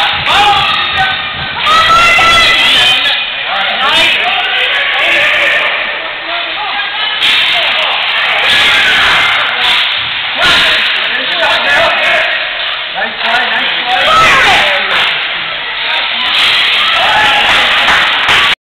Bye.